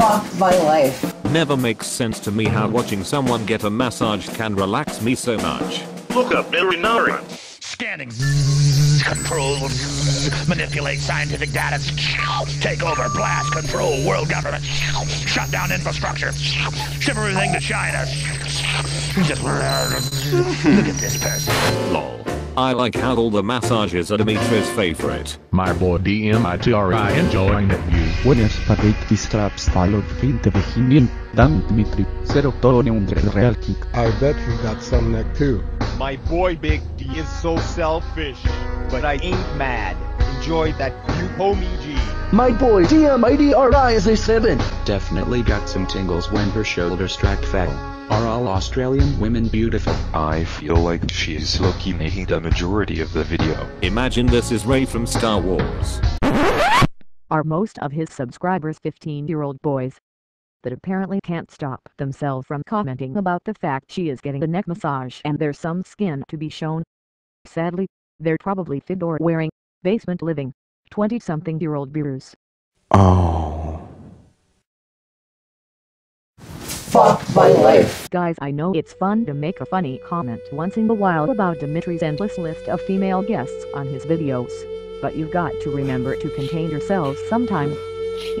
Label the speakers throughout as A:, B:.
A: Fuck my life.
B: Never makes sense to me how watching someone get a massage can relax me so much.
C: Look up Marinara.
D: Scanning. Control. Manipulate scientific data. Take over. Blast. Control. World government. Shut down infrastructure. Ship everything to China. Just look at this person.
B: Lol. I like how all the massages are Dimitri's favorite.
E: My boy DMITRI enjoying it view.
F: Buenas spaghetti strap style of feed the Bohemian. Damn Dmitri. Serotonin real kick.
G: I bet you got some neck too.
H: My boy Big D is so selfish, but I ain't mad. Enjoy that you homie G.
I: My boy DMIDRI is a 7.
J: Definitely got some tingles when her shoulder strap fell. Are all Australian women beautiful?
K: I feel like she's lucky making the majority of the video.
B: Imagine this is Rey from Star Wars.
L: Are most of his subscribers 15 year old boys? That apparently can't stop themselves from commenting about the fact she is getting a neck massage and there's some skin to be shown. Sadly, they're probably fedora wearing, basement living, 20 something year old beers.
A: Oh. Fuck my life.
L: Guys I know it's fun to make a funny comment once in a while about Dimitri's endless list of female guests on his videos. But you've got to remember to contain yourselves sometime.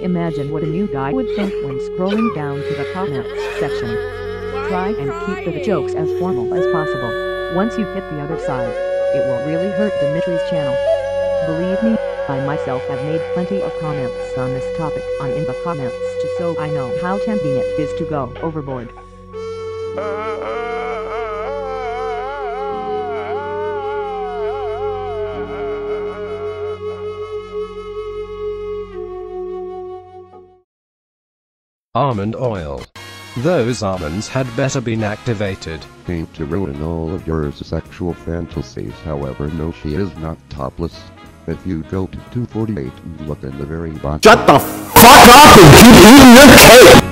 L: Imagine what a new guy would think when scrolling down to the comments section. Try and keep the jokes as formal as possible. Once you hit the other side, it will really hurt Dimitri's channel. Believe me, I myself have made plenty of comments on this topic on in the comments just so I know how tempting it is to go overboard.
M: Almond oil. Those almonds had better been activated.
N: Came to ruin all of your sexual fantasies however no she is not topless. If you go to 248 and look in the very bottom.
I: Shut the fuck up and keep eating your cake!